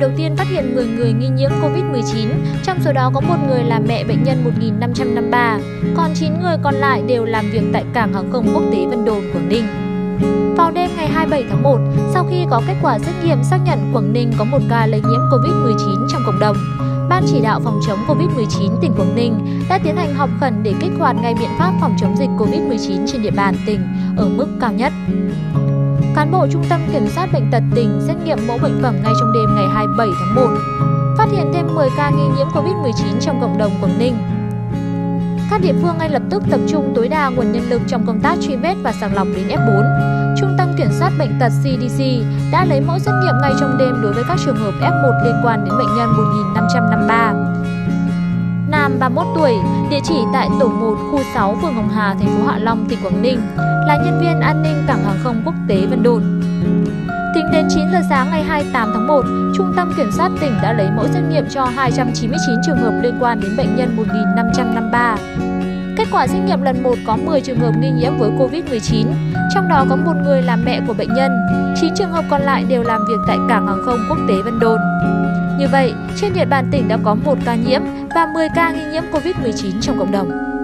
đầu tiên phát hiện 10 người nghi nhiễm COVID-19, trong số đó có một người là mẹ bệnh nhân 1553, còn 9 người còn lại đều làm việc tại Cảng hàng không quốc tế Vân Đồn, Quảng Ninh. Vào đêm ngày 27 tháng 1, sau khi có kết quả xét nghiệm xác nhận Quảng Ninh có một ca lây nhiễm COVID-19 trong cộng đồng, Ban chỉ đạo phòng chống COVID-19 tỉnh Quảng Ninh đã tiến hành họp khẩn để kích hoạt ngay biện pháp phòng chống dịch COVID-19 trên địa bàn tỉnh ở mức cao nhất. Cán bộ Trung tâm Kiểm soát Bệnh tật tỉnh xét nghiệm mẫu bệnh phẩm ngay trong đêm ngày 27 tháng 1, phát hiện thêm 10 ca nghi nhiễm COVID-19 trong cộng đồng Quảng Ninh. Các địa phương ngay lập tức tập trung tối đa nguồn nhân lực trong công tác truy vết và sàng lọc đến F4. Trung tâm Kiểm soát Bệnh tật CDC đã lấy mẫu xét nghiệm ngay trong đêm đối với các trường hợp F1 liên quan đến bệnh nhân 1553. Nam 31 tuổi, địa chỉ tại tổ 1, khu 6, phường Hồng Hà, thành phố Hạ Long, tỉnh Quảng Ninh, là nhân viên an ninh cảng hàng không quốc tế Vân Đồn. Tính đến 9 giờ sáng ngày 28 tháng 1, Trung tâm Kiểm soát tỉnh đã lấy mẫu xét nghiệm cho 299 trường hợp liên quan đến bệnh nhân 1553. Kết quả xét nghiệm lần 1 có 10 trường hợp nghi nhiễm với COVID-19, trong đó có một người là mẹ của bệnh nhân, 9 trường hợp còn lại đều làm việc tại Cảng hàng không quốc tế Vân Đồn. Như vậy, trên địa bàn tỉnh đã có một ca nhiễm và 10 ca nghi nhiễm COVID-19 trong cộng đồng.